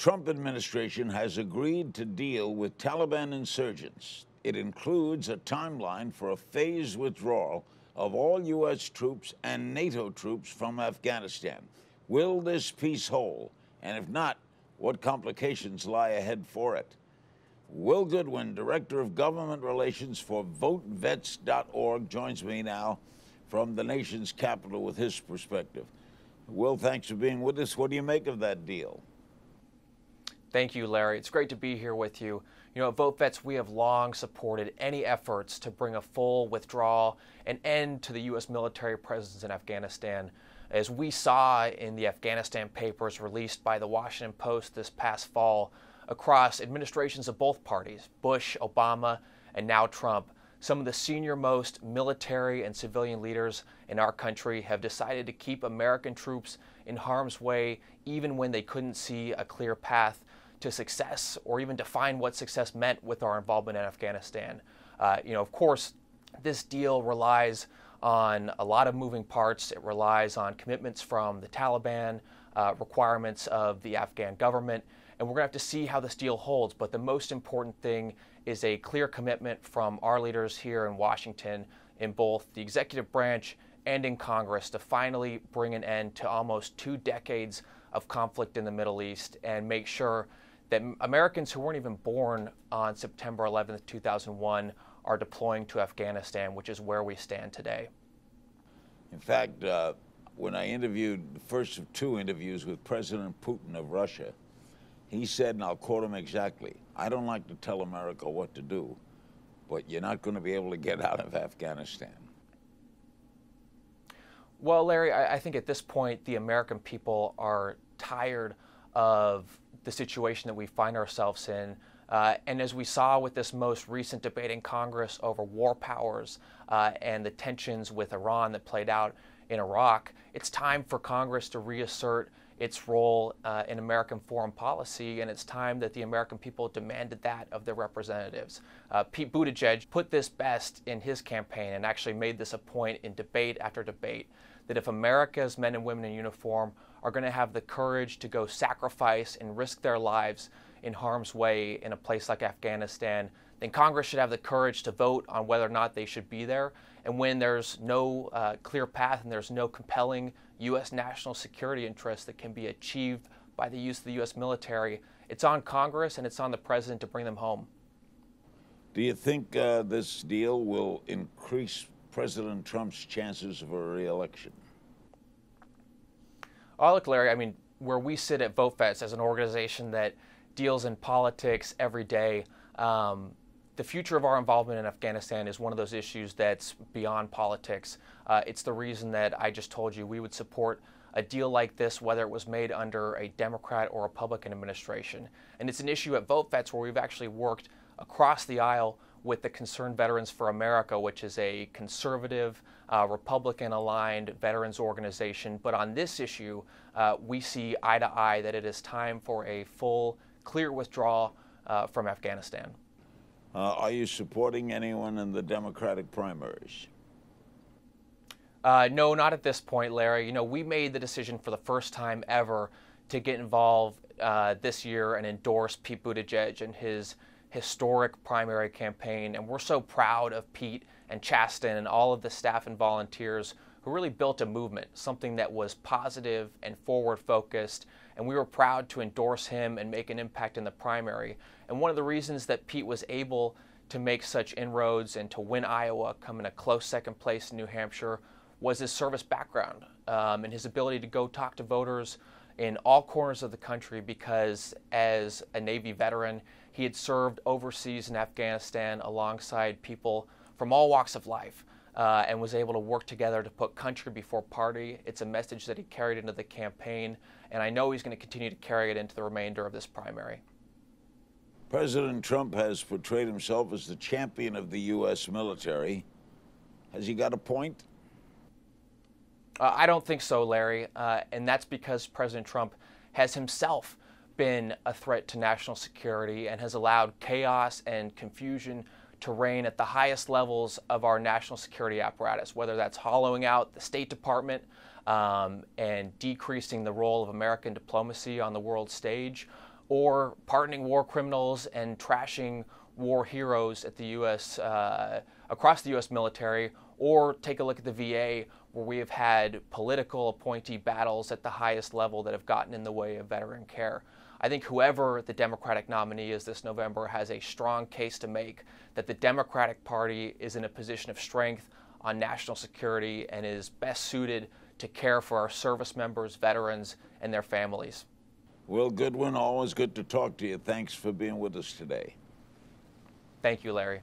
Trump administration has agreed to deal with Taliban insurgents. It includes a timeline for a phased withdrawal of all U.S. troops and NATO troops from Afghanistan. Will this peace hold? And if not, what complications lie ahead for it? Will Goodwin, Director of Government Relations for VoteVets.org, joins me now from the nation's capital with his perspective. Will, thanks for being with us. What do you make of that deal? Thank you, Larry. It's great to be here with you. You know, at VoteVets, we have long supported any efforts to bring a full withdrawal and end to the U.S. military presence in Afghanistan. As we saw in the Afghanistan papers released by the Washington Post this past fall, across administrations of both parties, Bush, Obama, and now Trump, some of the senior most military and civilian leaders in our country have decided to keep American troops in harm's way even when they couldn't see a clear path to success or even define what success meant with our involvement in Afghanistan. Uh, you know, of course, this deal relies on a lot of moving parts. It relies on commitments from the Taliban, uh, requirements of the Afghan government, and we're going to have to see how this deal holds. But the most important thing is a clear commitment from our leaders here in Washington, in both the executive branch and in Congress, to finally bring an end to almost two decades of conflict in the Middle East and make sure that Americans who weren't even born on September 11th, 2001, are deploying to Afghanistan, which is where we stand today. In fact, uh, when I interviewed the first of two interviews with President Putin of Russia, he said, and I'll quote him exactly I don't like to tell America what to do, but you're not going to be able to get out of Afghanistan. Well, Larry, I, I think at this point, the American people are tired of the situation that we find ourselves in. Uh, and as we saw with this most recent debate in Congress over war powers uh, and the tensions with Iran that played out in Iraq, it's time for Congress to reassert its role uh, in American foreign policy, and it's time that the American people demanded that of their representatives. Uh, Pete Buttigieg put this best in his campaign and actually made this a point in debate after debate that if America's men and women in uniform are going to have the courage to go sacrifice and risk their lives in harm's way in a place like Afghanistan, then Congress should have the courage to vote on whether or not they should be there. And when there's no uh, clear path and there's no compelling U.S. national security interest that can be achieved by the use of the U.S. military, it's on Congress and it's on the president to bring them home. Do you think uh, this deal will increase President Trump's chances of a reelection? Oh, look, Larry, I mean, where we sit at VoteVets as an organization that deals in politics every day, um, the future of our involvement in Afghanistan is one of those issues that's beyond politics. Uh, it's the reason that I just told you we would support a deal like this, whether it was made under a Democrat or Republican administration. And it's an issue at VoteVets where we've actually worked across the aisle with the Concerned Veterans for America, which is a conservative, uh, Republican aligned veterans organization. But on this issue, uh, we see eye to eye that it is time for a full, clear withdrawal uh, from Afghanistan. Uh, are you supporting anyone in the Democratic primaries? Uh, no, not at this point, Larry. You know, we made the decision for the first time ever to get involved uh, this year and endorse Pete Buttigieg and his historic primary campaign. And we're so proud of Pete and Chasten and all of the staff and volunteers who really built a movement, something that was positive and forward focused. And we were proud to endorse him and make an impact in the primary. And one of the reasons that Pete was able to make such inroads and to win Iowa, come in a close second place in New Hampshire, was his service background um, and his ability to go talk to voters in all corners of the country because, as a Navy veteran, he had served overseas in Afghanistan alongside people from all walks of life uh, and was able to work together to put country before party. It's a message that he carried into the campaign, and I know he's going to continue to carry it into the remainder of this primary. President Trump has portrayed himself as the champion of the U.S. military. Has he got a point? Uh, I don't think so, Larry, uh, and that's because President Trump has himself been a threat to national security and has allowed chaos and confusion to reign at the highest levels of our national security apparatus, whether that's hollowing out the State Department um, and decreasing the role of American diplomacy on the world stage, or pardoning war criminals and trashing war heroes at the U.S. Uh, across the U.S. military, or take a look at the VA, where we have had political appointee battles at the highest level that have gotten in the way of veteran care. I think whoever the Democratic nominee is this November has a strong case to make that the Democratic Party is in a position of strength on national security and is best suited to care for our service members, veterans, and their families. Will Goodwin, always good to talk to you. Thanks for being with us today. Thank you, Larry.